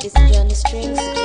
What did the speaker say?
This journey strings.